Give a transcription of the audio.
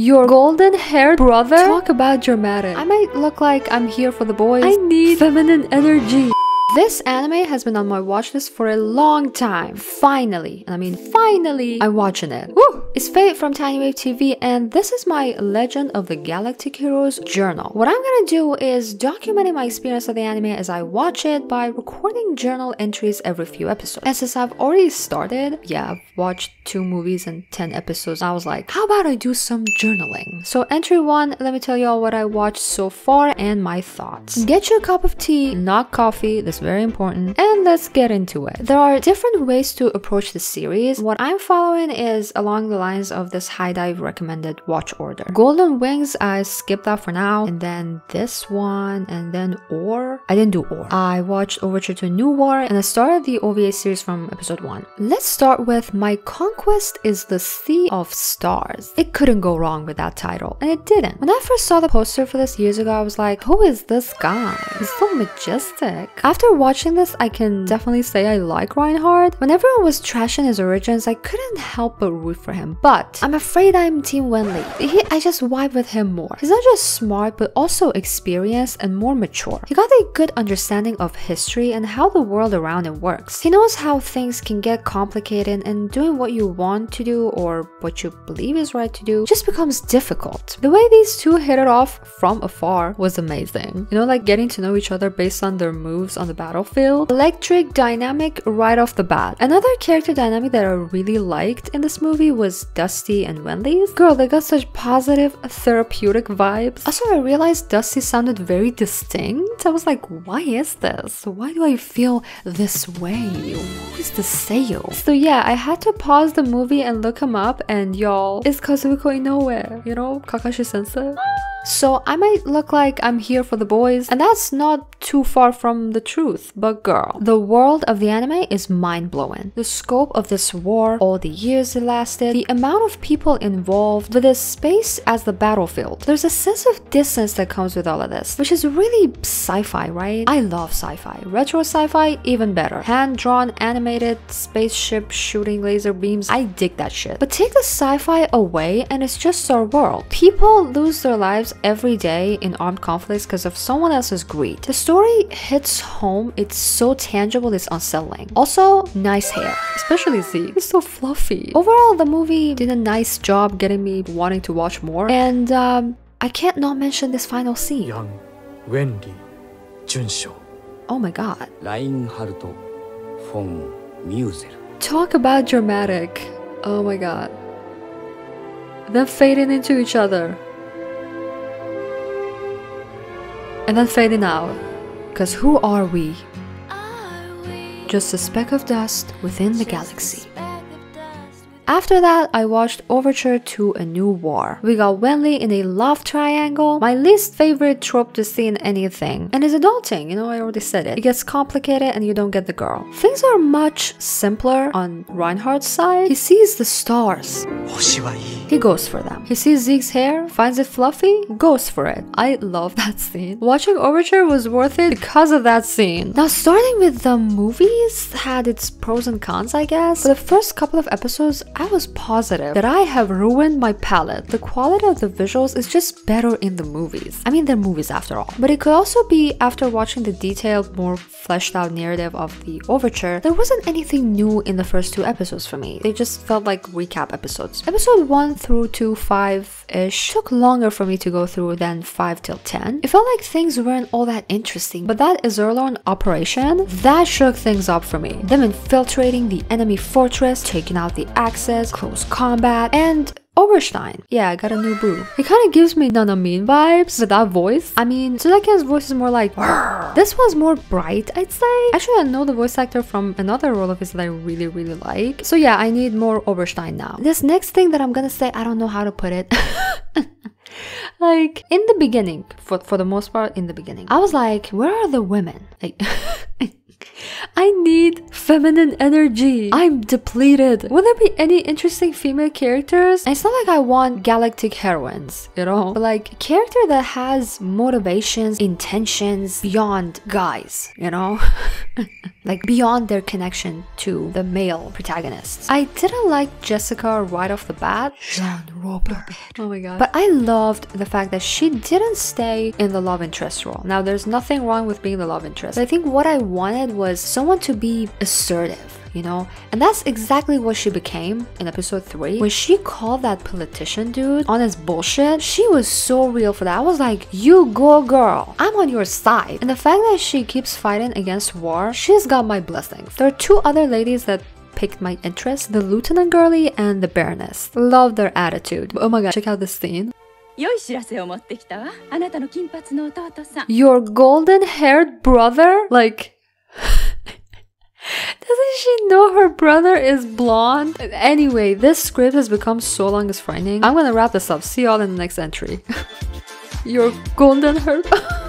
Your golden haired brother? Talk about dramatic. I might look like I'm here for the boys. I need feminine energy. This anime has been on my watch list for a long time. Finally, and I mean finally, I'm watching it. Woo! It's Fate from Tiny Wave TV, and this is my Legend of the Galactic Heroes journal. What I'm gonna do is documenting my experience of the anime as I watch it by recording journal entries every few episodes. And since I've already started, yeah, I've watched two movies and 10 episodes, I was like, how about I do some journaling? So entry one, let me tell you all what I watched so far and my thoughts. Get you a cup of tea, not coffee. This very important. And let's get into it. There are different ways to approach the series. What I'm following is along the lines of this HIDIVE recommended watch order. Golden Wings, I skipped that for now, and then this one, and then Or. I didn't do Or. I watched Overture to New War, and I started the OVA series from episode 1. Let's start with My Conquest is the Sea of Stars. It couldn't go wrong with that title, and it didn't. When I first saw the poster for this years ago, I was like, who is this guy? He's so majestic. After watching this, I can definitely say I like Reinhard. When everyone was trashing his origins, I couldn't help but root for him. But I'm afraid I'm Team Wenli. He, I just vibe with him more. He's not just smart, but also experienced and more mature. He got a good understanding of history and how the world around him works. He knows how things can get complicated and doing what you want to do or what you believe is right to do just becomes difficult. The way these two hit it off from afar was amazing. You know, like getting to know each other based on their moves on the battlefield. Electric dynamic right off the bat. Another character dynamic that I really liked in this movie was Dusty and Wenli's. Girl, they got such positive, therapeutic vibes. Also, I realized Dusty sounded very distinct. I was like, why is this? Why do I feel this way? Who is the Seiyu? So yeah, I had to pause the movie and look him up and y'all, it's Kazuhiko Inoue, you know, Kakashi Sensei. So I might look like I'm here for the boys, and that's not too far from the truth, but girl, the world of the anime is mind blowing. The scope of this war, all the years it lasted, the amount of people involved, with the space as the battlefield. There's a sense of distance that comes with all of this, which is really sci fi, right? I love sci fi. Retro sci fi, even better. Hand drawn, animated, spaceship shooting laser beams, I dig that shit. But take the sci fi away, and it's just our world. People lose their lives lives every day in armed conflicts because of someone else's greed. The story hits home, it's so tangible, it's unsettling. Also, nice hair, especially Z. It's so fluffy. Overall, the movie did a nice job getting me wanting to watch more, and um, I can't not mention this final scene. Yang Wenli Junshou. Oh my god. Reinhard von Musel. Talk about dramatic. Oh my god. Them fading into each other. And then fading out. Because who are we? Just a speck of dust within the galaxy. After that, I watched Overture to a New War. We got Wenli in a love triangle, my least favorite trope to see in anything. And it's adulting, you know, I already said it. It gets complicated and you don't get the girl. Things are much simpler on Reinhard's side. He sees the stars. He goes for them. He sees Zeke's hair, finds it fluffy, goes for it. I love that scene. Watching Overture was worth it because of that scene. Now, starting with the movies had its pros and cons, I guess. For the first couple of episodes, I was positive that I have ruined my palette. The quality of the visuals is just better in the movies. I mean, they're movies after all. But it could also be after watching the detailed, more fleshed out narrative of the overture, there wasn't anything new in the first two episodes for me. They just felt like recap episodes. Episode 1 through 2, 5 ish took longer for me to go through than 5 till 10. It felt like things weren't all that interesting, but that Iserlohn operation, that shook things up for me. Them infiltrating the enemy fortress, taking out the axes, close combat, and Oberstein. Yeah, I got a new boo. He kind of gives me Nanami vibes with that voice. I mean, Tsudaki's voice is more like "Rrr." This one's more bright, I'd say. Actually, I know the voice actor from another role of his that I really, really like. So yeah, I need more Oberstein now. This next thing that I'm gonna say, I don't know how to put it. like in the beginning, for for the most part, in the beginning, I was like, where are the women? Like I need feminine energy. I'm depleted. Will there be any interesting female characters? It's not like I want galactic heroines, you know? But like character that has motivations, intentions beyond guys, you know? like beyond their connection to the male protagonists. I didn't like Jessica right off the bat. Jean Robert. Oh my god. But I loved the fact that she didn't stay in the love interest role. Now there's nothing wrong with being the love interest. I think what I wanted was someone to be assertive you know? And that's exactly what she became in episode 3. When she called that politician dude on his bullshit, she was so real for that. I was like, you go girl, I'm on your side. And the fact that she keeps fighting against war, she's got my blessings. There are two other ladies that piqued my interest the lieutenant girlie and the baroness love their attitude oh my god check out this scene 良い知らせを持ってきたわ。あなたの金髪の弟さん。Your golden haired brother? Like, doesn't she know her brother is blonde? Anyway, this script has become so long it's frightening. I'm gonna wrap this up. See y'all in the next entry. Your golden haired.